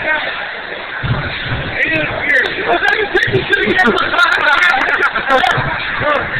It is weird. I was like, taking shit again.